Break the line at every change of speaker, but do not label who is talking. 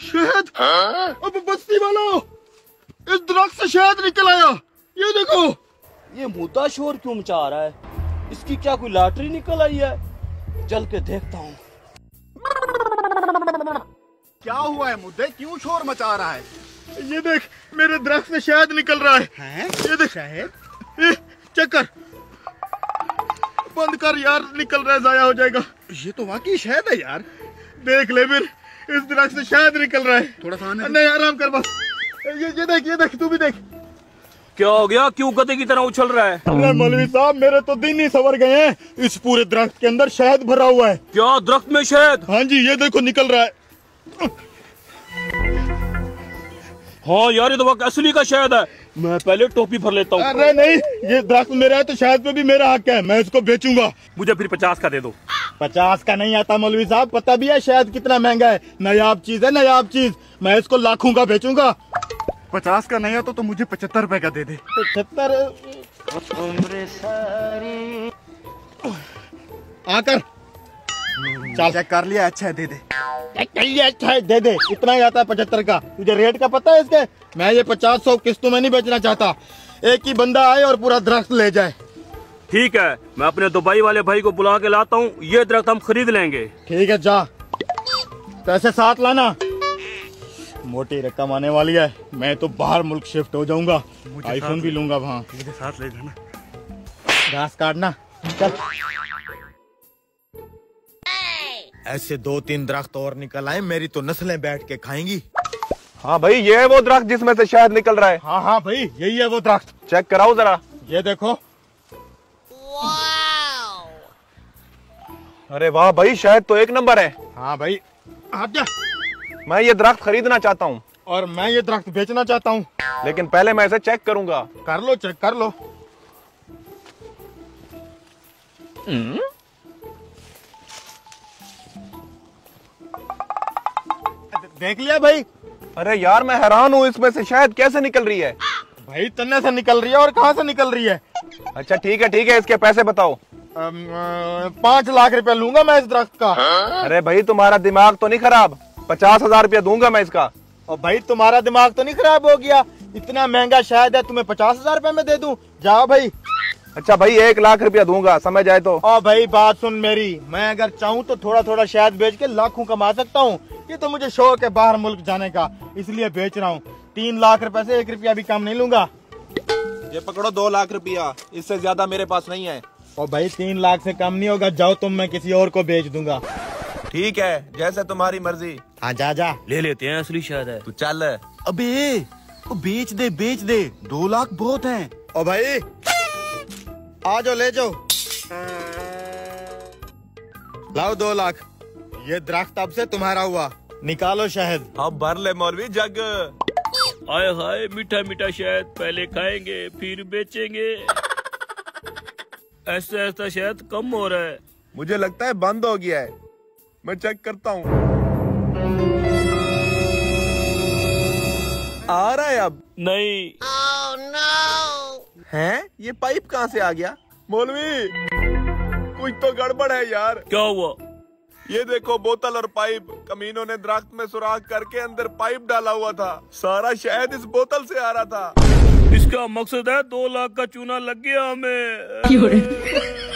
शहद? अब बस्ती वालों इस दरख्त से शहद निकल आया। ये देखो।
ये मुद्दा शोर क्यों मचा रहा है? इसकी क्या कोई लॉटरी निकल आई है? चल के देखता हूँ।
क्या हुआ है मुद्दे? क्यों शोर मचा रहा है? ये देख मेरे दरख्त से शहद निकल रहा है, है? ये देख। शहद? चेक कर बंद कर यार निकल रहा है जाया हो जाएगा। ये तो वाकई शहद है यार। देख ले फिर इस दरख्त से शहद निकल रहा है। थोड़ा सा नहीं आराम कर बस। ये ये देख ये देख तू भी देख।
क्या हो गया? क्यों गधे की तरह उछल रहा है?
अरे मौलवी साहब मेरे तो दिन ही सवर गए हैं। इस पूरे दरख्त के अंदर शहद भरा हुआ है।
क्या दरख्त में शहद?
हाँ जी ये देखो निकल रहा है।
हाँ यार ये तो वक्त असली का शायद है। मैं पहले टोपी भर लेता हूँ।
अरे नहीं ये दरख्त मेरा है तो शायद पे भी मेरा हक है। मैं इसको बेचूँगा।
मुझे फिर पचास का दे दो।
पचास का नहीं आता मौलवी साहब। पता भी है शायद कितना महँगा है। नायाब चीज़ है नायाब चीज़। मैं इसको लाखों का बेचूँगा। पचास का नहीं आता तो मुझे पचहत्तर रुपए का दे दे। पचहत्तर? आकर। चेक कर लिया अच्छा है दे दे। अच्छा दे दे इतना ही आता है पचहत्तर का। तुझे रेट का पता है इसके? मैं ये पचास सौ किस्तों में नहीं बेचना चाहता। एक ही बंदा आए और पूरा दरख्त ले जाए।
ठीक है मैं अपने दुबई वाले भाई को बुला के लाता हूँ ये दरख्त हम खरीद लेंगे।
ठीक है जा। पैसे साथ लाना। मोटी रकम आने वाली है। मैं तो बाहर मुल्क शिफ्ट हो जाऊँगा। आईफोन भी लूँगा वहाँ। मुझे साथ ले जाना। घास काटना। चल।
ऐसे दो तीन दरख्त और निकल आए मेरी तो नस्लें बैठ के खाएँगी।
हाँ भाई ये है वो दरख्त जिसमें से शहद निकल रहा है।
हाँ हाँ भाई यही है वो दरख्त।
चेक कराओ जरा।
ये देखो।
अरे वाह भाई शहद तो एक नंबर है।
हाँ भाई। आप जा।
मैं ये दरख्त खरीदना चाहता हूँ।
और मैं ये दरख्त बेचना चाहता हूँ।
लेकिन पहले मैं इसे चेक करूँगा।
कर लो चेक कर लो। देख लिया भाई।
अरे यार मैं हैरान हूँ इसमें से शायद कैसे निकल रही है?
भाई तन्ने से निकल रही है और कहाँ से निकल रही है?
अच्छा ठीक है ठीक है इसके पैसे बताओ।
पाँच लाख रुपया लूँगा मैं इस दरख्त का।
अरे भाई तुम्हारा दिमाग तो नहीं खराब। पचास हज़ार रुपया दूँगा मैं इसका।
और भाई तुम्हारा दिमाग तो नहीं खराब हो गया। इतना महँगा शायद है तुम्हें पचास हज़ार रुपए में दे दूँ। जाओ भाई।
अच्छा भाई एक लाख रुपया दूँगा समझ आए तो।
और भाई बात सुन मेरी। मैं अगर चाहूँ तो थोड़ा थोड़ा शायद बेच के लाखों कमा सकता हूँ। ये तो मुझे शौक है बाहर मुल्क जाने का इसलिए बेच रहा हूँ। तीन लाख रुपए से एक रुपया भी कम नहीं लूँगा।
ये पकड़ो दो लाख रुपया इससे ज़्यादा मेरे पास नहीं है।
और भाई तीन लाख से कम नहीं होगा जाओ तुम मैं किसी और को बेच दूँगा।
ठीक है जैसे तुम्हारी मर्ज़ी।
हाँ जा जा।
ले लेते हैं असली शहद है।
तू चल।
अबे ओ बेच दे बेच दे। दो लाख बहुत है।
ओ भाई आ जाओ ले जाओ। लाओ दो लाख। ये दरख्त अब से तुम्हारा हुआ। निकालो शहद।
अब भर ले मौलवी जग।
हाय हाय मीठा मीठा शहद पहले खाएँगे फिर बेचेंगे। ऐसा ऐसा शहद कम हो रहा है।
मुझे लगता है बंद हो गया है। मैं चेक करता हूँ। आ रहा है अब।
नहीं। Oh, no.
हैं? ये पाइप कहाँ से आ गया? मौलवी कुछ तो गड़बड़ है यार।
क्या हुआ?
ये देखो, बोतल और पाइप। कमीनों ने दरख्त में सुराख करके अंदर पाइप डाला हुआ था। सारा शायद इस बोतल से आ रहा था।
इसका मकसद है दो लाख का चूना लग गया हमें।